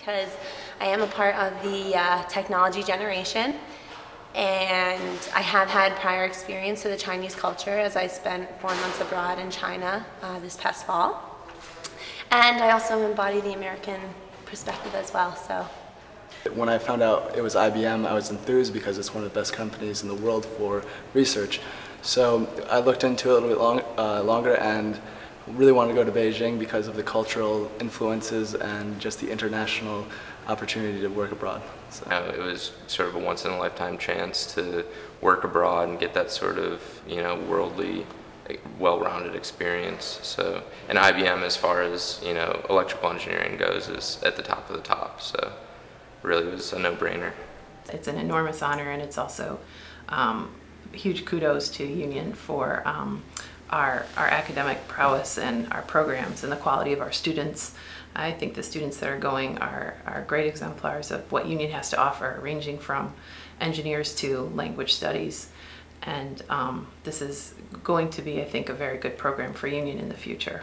because I am a part of the uh, technology generation and I have had prior experience with the Chinese culture as I spent four months abroad in China uh, this past fall. And I also embody the American perspective as well. So. When I found out it was IBM, I was enthused because it's one of the best companies in the world for research. So I looked into it a little bit long, uh, longer and really wanted to go to Beijing because of the cultural influences and just the international opportunity to work abroad. So. it was sort of a once in a lifetime chance to work abroad and get that sort of you know worldly well-rounded experience. So, and IBM, as far as you know, electrical engineering goes, is at the top of the top. So, really, was a no-brainer. It's an enormous honor, and it's also um, huge kudos to Union for um, our, our academic prowess and our programs and the quality of our students. I think the students that are going are, are great exemplars of what Union has to offer, ranging from engineers to language studies. And um, this is going to be, I think, a very good program for Union in the future.